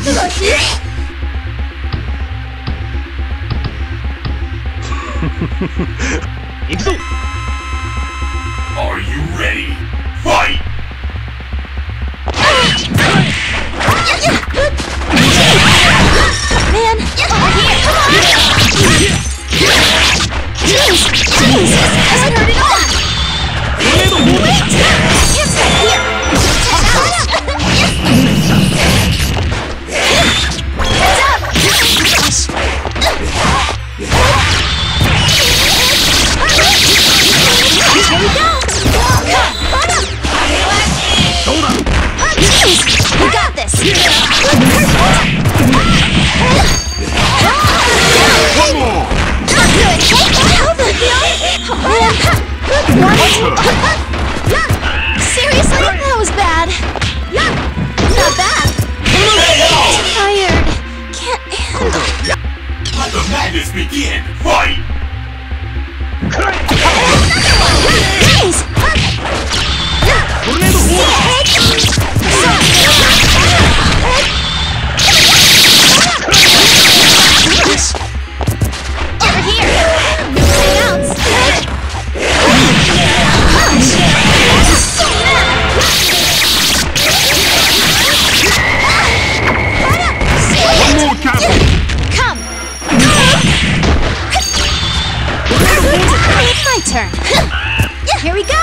行くぞ Are you ready? Fight! Man, over here! Come on! Jeez! Jeez! This doesn't hurt at all! Wait! Seriously? That was bad. Not bad. Tired. Can't handle. Let the madness begin! Fight! Here we go!